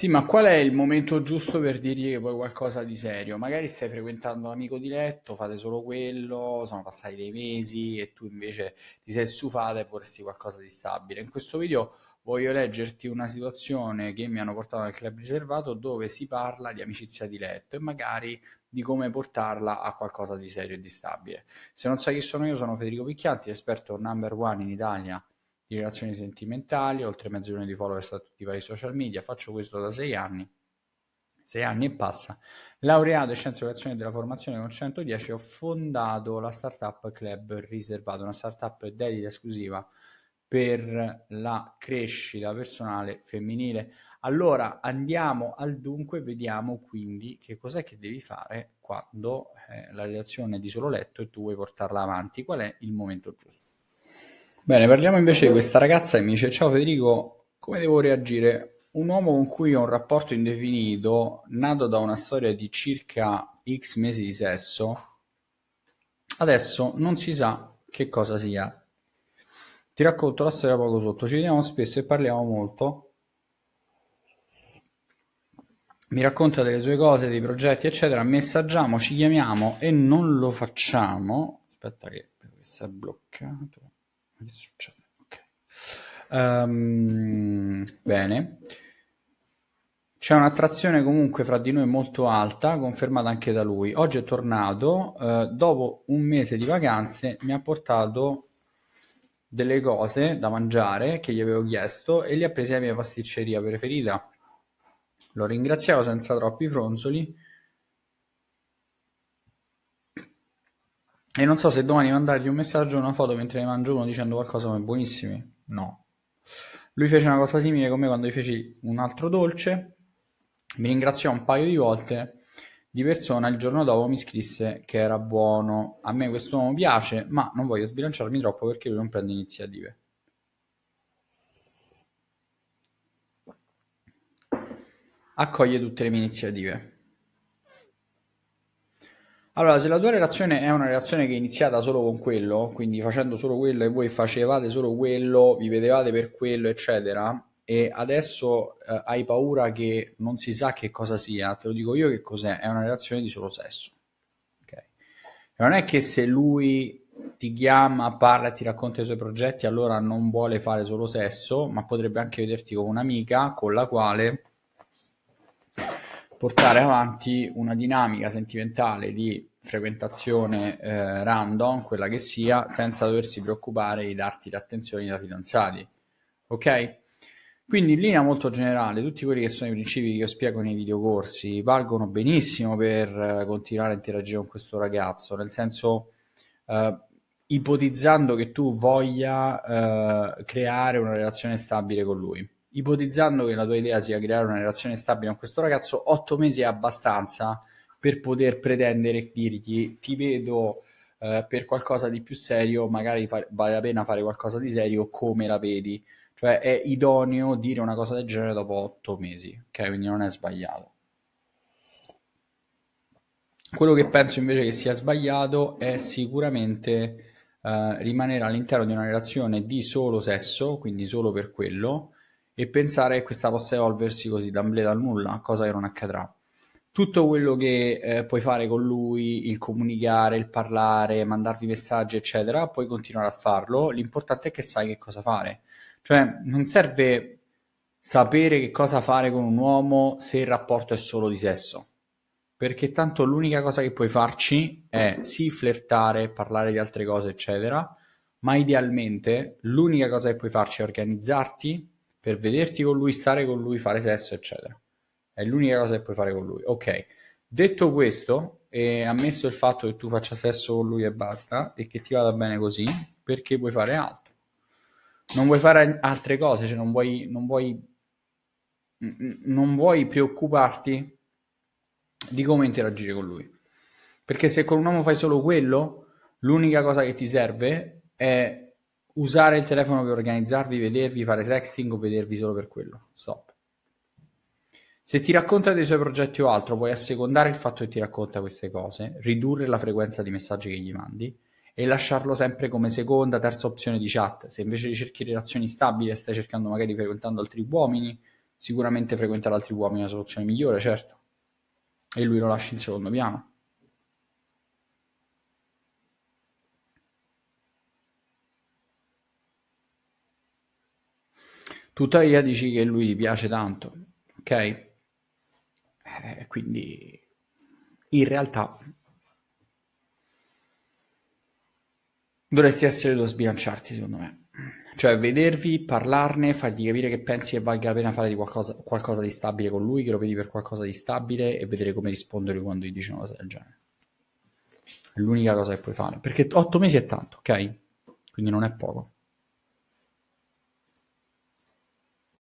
Sì, ma qual è il momento giusto per dirgli che vuoi qualcosa di serio? Magari stai frequentando l'amico di letto, fate solo quello, sono passati dei mesi e tu invece ti sei stufata e vorresti qualcosa di stabile. In questo video voglio leggerti una situazione che mi hanno portato nel club riservato dove si parla di amicizia di letto e magari di come portarla a qualcosa di serio e di stabile. Se non sai chi sono io, sono Federico Picchianti, esperto number one in Italia di relazioni sentimentali, oltre mezzo milione di follower su tutti i vari social media, faccio questo da sei anni, sei anni e passa, laureato in scienze relazioni della formazione con 110, ho fondato la startup Club Riservato, una startup dedita esclusiva per la crescita personale femminile. Allora andiamo al dunque vediamo quindi che cos'è che devi fare quando eh, la relazione è di solo letto e tu vuoi portarla avanti, qual è il momento giusto. Bene, parliamo invece di questa ragazza che mi dice: Ciao Federico, come devo reagire? Un uomo con cui ho un rapporto indefinito, nato da una storia di circa X mesi di sesso, adesso non si sa che cosa sia. Ti racconto la storia poco sotto. Ci vediamo spesso e parliamo molto. Mi racconta delle sue cose, dei progetti, eccetera. Messaggiamo, ci chiamiamo e non lo facciamo. Aspetta, che questo è bloccato. Che succede? Ok. Um, bene. C'è un'attrazione comunque fra di noi molto alta, confermata anche da lui. Oggi è tornato, eh, dopo un mese di vacanze, mi ha portato delle cose da mangiare che gli avevo chiesto e li ha presi la mia pasticceria preferita. Lo ringraziavo senza troppi fronzoli E non so se domani mandargli un messaggio o una foto mentre ne mangio uno dicendo qualcosa come buonissimi. No. Lui fece una cosa simile con me quando gli feci un altro dolce. Mi ringraziò un paio di volte di persona. Il giorno dopo mi scrisse che era buono. A me questo uomo piace, ma non voglio sbilanciarmi troppo perché lui non prende iniziative. Accoglie tutte le mie iniziative. Allora, se la tua relazione è una relazione che è iniziata solo con quello, quindi facendo solo quello e voi facevate solo quello, vi vedevate per quello, eccetera, e adesso eh, hai paura che non si sa che cosa sia, te lo dico io che cos'è, è una relazione di solo sesso. Okay? Non è che se lui ti chiama, parla e ti racconta i suoi progetti, allora non vuole fare solo sesso, ma potrebbe anche vederti come un'amica con la quale portare avanti una dinamica sentimentale di frequentazione eh, random, quella che sia, senza doversi preoccupare di darti le attenzioni da fidanzati. Ok? Quindi in linea molto generale, tutti quelli che sono i principi che io spiego nei videocorsi valgono benissimo per eh, continuare a interagire con questo ragazzo, nel senso eh, ipotizzando che tu voglia eh, creare una relazione stabile con lui. Ipotizzando che la tua idea sia creare una relazione stabile con questo ragazzo, otto mesi è abbastanza per poter pretendere e dirgli ti vedo eh, per qualcosa di più serio, magari fa- vale la pena fare qualcosa di serio, come la vedi? Cioè è idoneo dire una cosa del genere dopo otto mesi, ok? Quindi non è sbagliato. Quello che penso invece che sia sbagliato è sicuramente eh, rimanere all'interno di una relazione di solo sesso, quindi solo per quello, e pensare che questa possa evolversi così da dal nulla, cosa che non accadrà tutto quello che eh, puoi fare con lui, il comunicare, il parlare, mandarvi messaggi, eccetera, puoi continuare a farlo. L'importante è che sai che cosa fare. Cioè, non serve sapere che cosa fare con un uomo se il rapporto è solo di sesso. Perché tanto l'unica cosa che puoi farci è sì flirtare, parlare di altre cose, eccetera, ma idealmente l'unica cosa che puoi farci è organizzarti per vederti con lui, stare con lui, fare sesso, eccetera. È l'unica cosa che puoi fare con lui. Ok. Detto questo, e ammesso il fatto che tu faccia sesso con lui e basta, e che ti vada bene così, perché vuoi fare altro? Non vuoi fare altre cose, cioè non vuoi, non vuoi, non vuoi preoccuparti di come interagire con lui. Perché se con un uomo fai solo quello, l'unica cosa che ti serve è usare il telefono per organizzarvi, vedervi, fare sexting o vedervi solo per quello. Stop. Se ti racconta dei suoi progetti o altro, puoi assecondare il fatto che ti racconta queste cose, ridurre la frequenza di messaggi che gli mandi e lasciarlo sempre come seconda, terza opzione di chat. Se invece cerchi relazioni stabili e stai cercando magari frequentando altri uomini, Sicuramente frequentare altri uomini è una soluzione migliore, certo. E lui lo lascia in secondo piano. Tuttavia dici che lui ti piace tanto, ok? Eh, quindi in realtà dovresti essere tu a sbilanciarti, secondo me. Cioè, vedervi, parlarne, fargli capire che pensi che valga la pena fare di qualcosa, qualcosa di stabile con lui, che lo vedi per qualcosa di stabile e vedere come rispondere quando gli dice una cosa del genere. È l'unica cosa che puoi fare. Perché otto mesi è tanto, ok? Quindi non è poco.